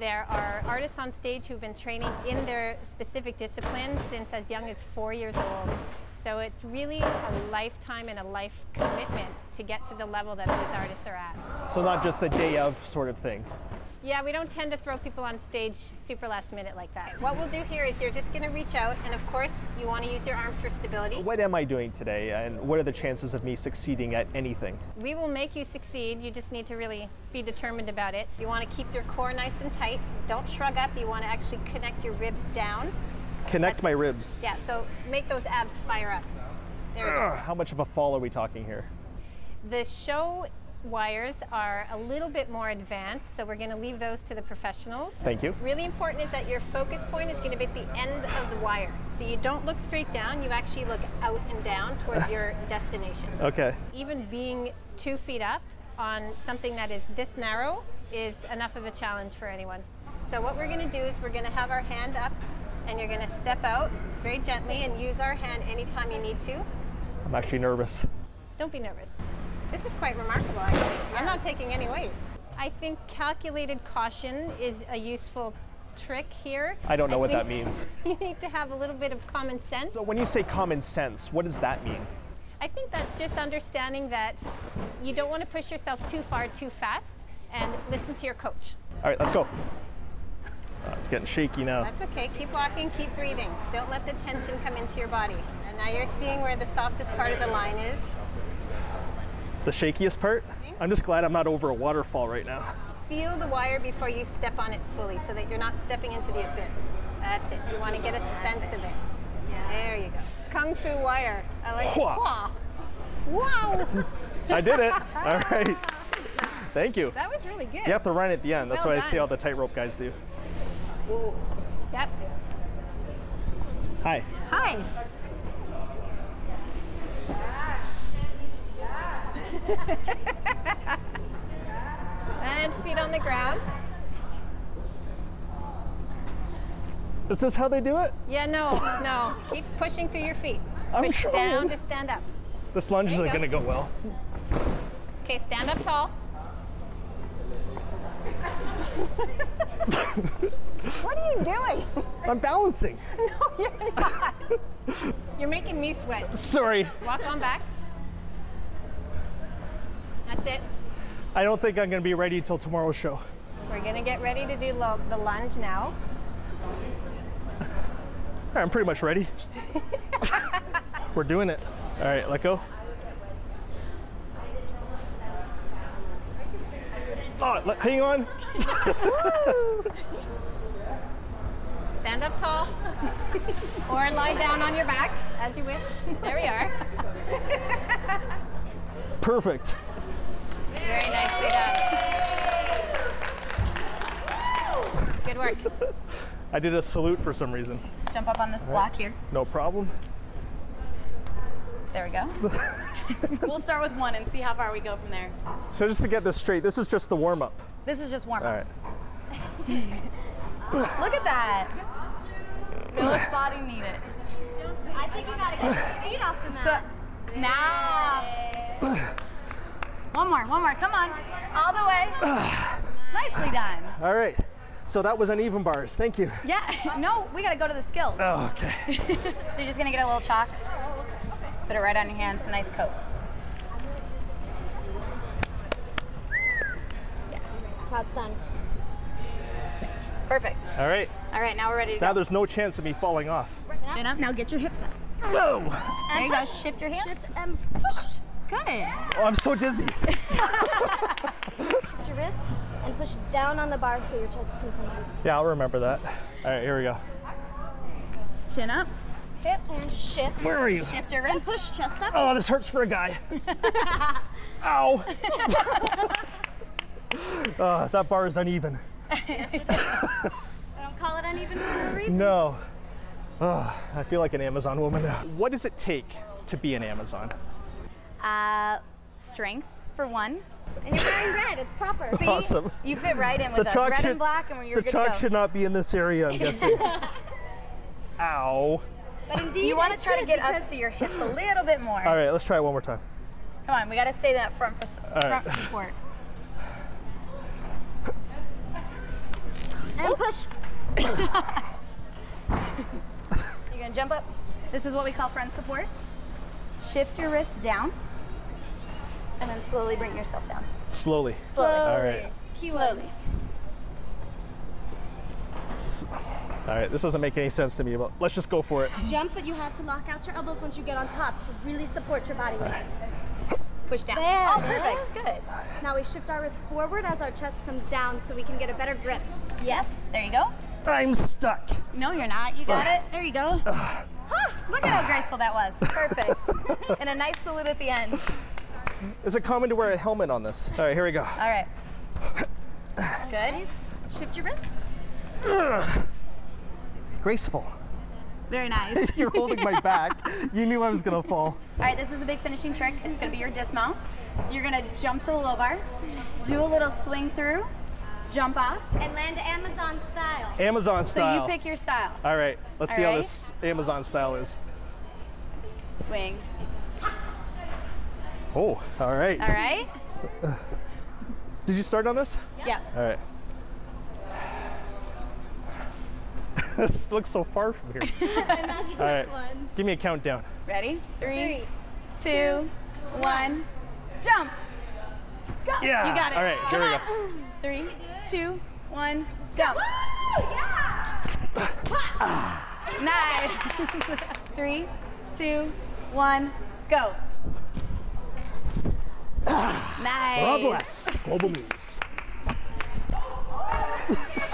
There are artists on stage who've been training in their specific discipline since as young as four years old. So it's really a lifetime and a life commitment to get to the level that these artists are at. So not just a day of sort of thing. Yeah, we don't tend to throw people on stage super last minute like that. What we'll do here is you're just going to reach out, and of course, you want to use your arms for stability. What am I doing today, and what are the chances of me succeeding at anything? We will make you succeed. You just need to really be determined about it. You want to keep your core nice and tight. Don't shrug up. You want to actually connect your ribs down. Connect That's my it. ribs. Yeah, so make those abs fire up. There we go. How much of a fall are we talking here? The show wires are a little bit more advanced, so we're going to leave those to the professionals. Thank you. Really important is that your focus point is going to be at the end of the wire. So you don't look straight down, you actually look out and down toward your destination. Okay. Even being two feet up on something that is this narrow is enough of a challenge for anyone. So what we're going to do is we're going to have our hand up and you're going to step out very gently and use our hand anytime you need to. I'm actually nervous. Don't be nervous. This is quite remarkable, actually. I'm not taking any weight. I think calculated caution is a useful trick here. I don't know what that means. You need to have a little bit of common sense. So when you say common sense, what does that mean? I think that's just understanding that you don't want to push yourself too far too fast and listen to your coach. All right, let's go. Oh, it's getting shaky now. That's okay. Keep walking, keep breathing. Don't let the tension come into your body. And now you're seeing where the softest part of the line is. The shakiest part? I'm just glad I'm not over a waterfall right now. Feel the wire before you step on it fully so that you're not stepping into the abyss. That's it. You want to get a sense of it. There you go. Kung Fu wire. I like Hua. Hua. Wow. I did it. All right. Thank you. that was really good. You have to run at the end. That's Well what I see all the tightrope guys do. Yep. Hi. Hi. and feet on the ground. Is this how they do it? Yeah, no, no. Keep pushing through your feet. I'm Push trying. down to stand up. This lunge isn't go. going to go well. Okay, stand up tall. what are you doing? I'm balancing. no, you're not. You're making me sweat. Sorry. Walk on back. That's it. I don't think I'm going to be ready till tomorrow's show. We're gonna get ready to do the lunge now. Right, I'm pretty much ready. We're doing it. All right, let go. Oh, let, hang on. Stand up tall. or lie down on your back, as you wish. There we are. Perfect. Good work. I did a salute for some reason. Jump up on this block here. No problem. There we go. we'll start with one and see how far we go from there. So just to get this straight, this is just the warm up. This is just warm All up. right. Um, look at that. No spotting needed. I think you gotta get your feet off the mat. So mat. now, one more, one more. Come on, all the way. Nicely done. All right. So that was uneven bars. Thank you. Yeah. No, we gotta go to the skills. Oh, okay. So you're just gonna get a little chalk. Put it right on your hands. A nice coat. Yeah. That's how it's done. Perfect. All right. All right, now we're ready to Now go. there's no chance of me falling off. Chin up. Now get your hips up. Whoa! There you go. Shift your hands. Just um, push Good. Oh, I'm so dizzy. down on the bar so your chest can come out. Yeah, I'll remember that. All right, here we go. Chin up. Hips and shift. Where are you? Shift your And wrist. push chest up. Oh, this hurts for a guy. Ow! oh, that bar is uneven. I don't call it uneven for a reason. No. Oh, I feel like an Amazon woman now. What does it take to be an Amazon? Uh, strength for one. And you're wearing red. It's proper. See, Awesome. You fit right in with The us. chalk Red should- and black, and you're the good chalk to go. should not be in this area, I'm guessing. Ow. But indeed, You want to try to get up to your hips a little bit more. All right, let's try it one more time. Come on, we gotta stay that front, front right. support. And push. You're gonna jump up. This is what we call front support. Shift your wrist down, and then slowly bring yourself down. Slowly. Slowly. All right. Slowly. All right. This doesn't make any sense to me, but let's just go for it. Jump, but you have to lock out your elbows once you get on top. Just really support your body weight. Push down. There oh, perfect. is. Good. Now we shift our wrists forward as our chest comes down so we can get a better grip. Yes. There you go. I'm stuck. No, you're not. You got it. There you go. Huh, look at how graceful that was. Perfect. and a nice salute at the end. Is it common to wear a helmet on this? All right, here we go. All right. Good. Shift your wrists. Graceful. Very nice. You're holding my back. You knew I was gonna fall. All right, this is a big finishing trick. It's gonna be your dismount. You're gonna jump to the low bar, do a little swing through, jump off. And land Amazon style. Amazon style. So you pick your style. All right, let's see All how this Amazon style is. Swing. Oh, all right. All right? Did you start on this? Yeah. All right. this looks so far from here. Imagine All right, one. give me a countdown. Ready? Three, Three. two, one, jump. Go. Yeah. You got it. All right, here we go. Three, two, one, jump. Nice. Three, two, one, go. Nice. Global News.